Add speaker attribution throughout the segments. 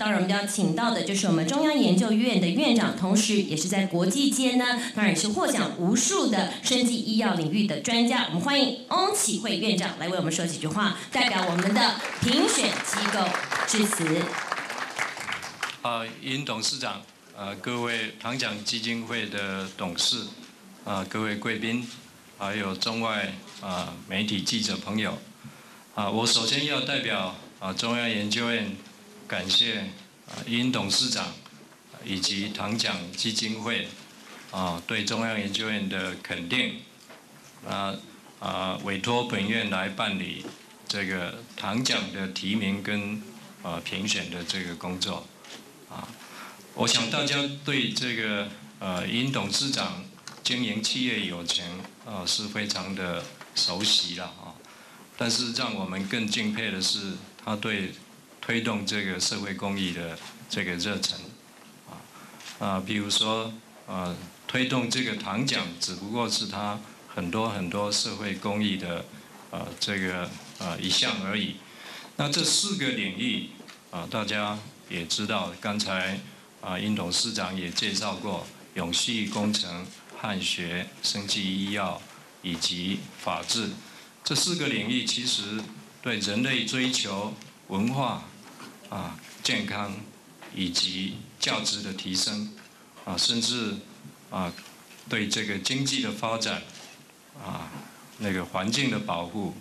Speaker 1: 当然，我们要请到的就是我们中央研究院的院长，同时也是在国际间呢，当然也是获奖无数的生技医药领域的专家。我们欢迎翁启慧院长来为我们说几句话，代表我们的评选机构致辞。
Speaker 2: 啊，尹董事长，呃，各位唐奖基金会的董事，啊，各位贵宾，还有中外啊媒体记者朋友，啊，我首先要代表啊中央研究院。感谢啊，殷董事长以及唐奖基金会啊对中央研究院的肯定啊啊委托本院来办理这个唐奖的提名跟啊评选的这个工作啊，我想大家对这个呃殷董事长经营企业有情啊是非常的熟悉了啊，但是让我们更敬佩的是他对。推动这个社会公益的这个热忱，啊啊，比如说啊，推动这个糖奖，只不过是他很多很多社会公益的啊这个啊一项而已。那这四个领域啊，大家也知道，刚才啊殷董事长也介绍过，永续工程、汉学、生技医药以及法治这四个领域，其实对人类追求文化。啊，健康以及价值的提升，啊，甚至啊，对这个经济的发展，啊，那个环境的保护，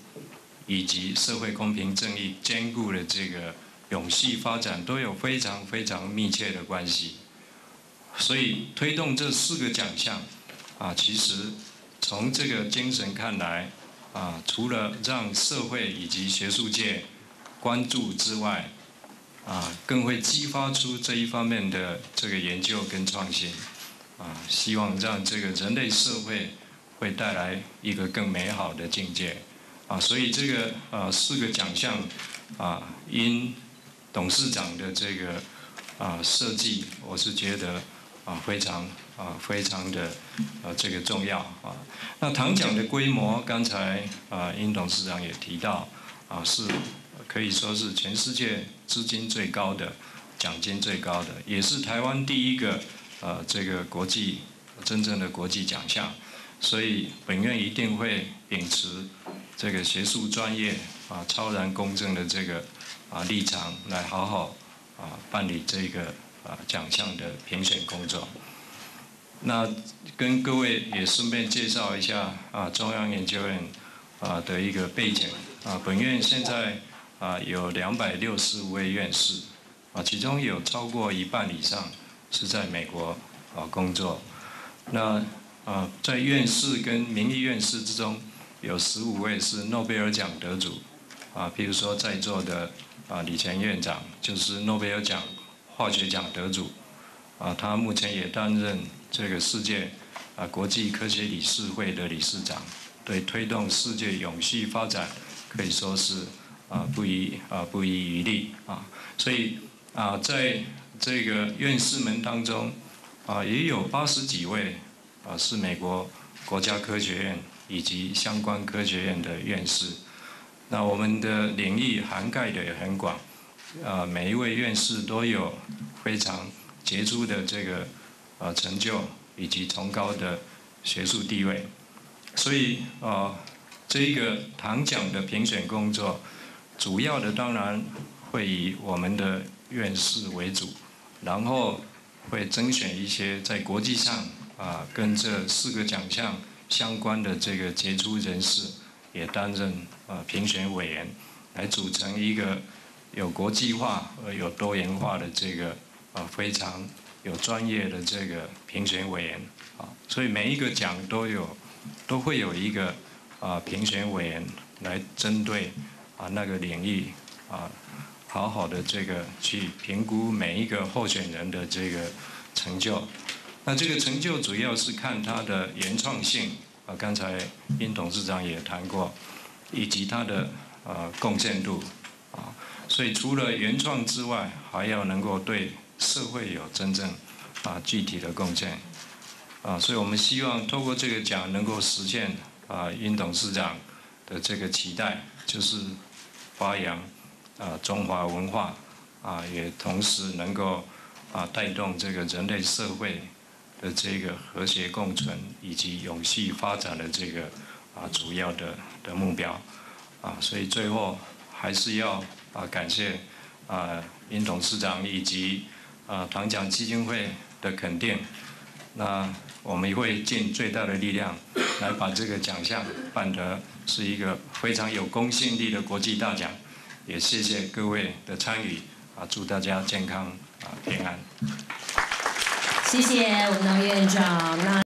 Speaker 2: 以及社会公平正义兼顾的这个永续发展，都有非常非常密切的关系。所以推动这四个奖项，啊，其实从这个精神看来，啊，除了让社会以及学术界关注之外，啊，更会激发出这一方面的这个研究跟创新，啊，希望让这个人类社会会带来一个更美好的境界，啊，所以这个呃四个奖项，啊，因董事长的这个啊设计，我是觉得啊非常啊非常的啊这个重要啊。那唐奖的规模，刚才啊殷董事长也提到，啊是。可以说是全世界资金最高的、奖金最高的，也是台湾第一个呃这个国际真正的国际奖项。所以本院一定会秉持这个学术专业啊、超然公正的这个啊立场，来好好啊办理这个啊奖项的评选工作。那跟各位也顺便介绍一下啊中央研究院啊的一个背景啊，本院现在。啊，有两百六十五位院士，啊，其中有超过一半以上是在美国啊工作。那啊，在院士跟名誉院士之中，有十五位是诺贝尔奖得主，啊，比如说在座的啊李前院长就是诺贝尔奖化学奖得主，啊，他目前也担任这个世界啊国际科学理事会的理事长，对推动世界永续发展可以说是。啊，不遗啊不遗余力啊，所以啊，在这个院士们当中，啊，也有八十几位啊是美国国家科学院以及相关科学院的院士。那我们的领域涵盖的也很广，啊，每一位院士都有非常杰出的这个啊成就以及崇高的学术地位。所以啊，这一个唐奖的评选工作。主要的当然会以我们的院士为主，然后会甄选一些在国际上啊跟这四个奖项相关的这个杰出人士，也担任啊评选委员，来组成一个有国际化而有多元化的这个啊非常有专业的这个评选委员啊，所以每一个奖都有都会有一个啊评选委员来针对。啊，那个领域啊，好好的这个去评估每一个候选人的这个成就。那这个成就主要是看他的原创性啊，刚才殷董事长也谈过，以及他的呃贡献度啊。所以除了原创之外，还要能够对社会有真正啊具体的贡献啊。所以我们希望透过这个奖，能够实现啊殷董事长的这个期待，就是。发扬啊中华文化啊，也同时能够啊带动这个人类社会的这个和谐共存以及永续发展的这个啊主要的的目标。啊，所以最后还是要啊感谢啊殷董事长以及啊唐奖基金会的肯定，那我们会尽最大的力量来把这个奖项办得是一个非常有公信力的国际大奖，也谢谢各位的参与。啊，祝大家健康啊，平安。
Speaker 1: 谢谢我们的院长。那。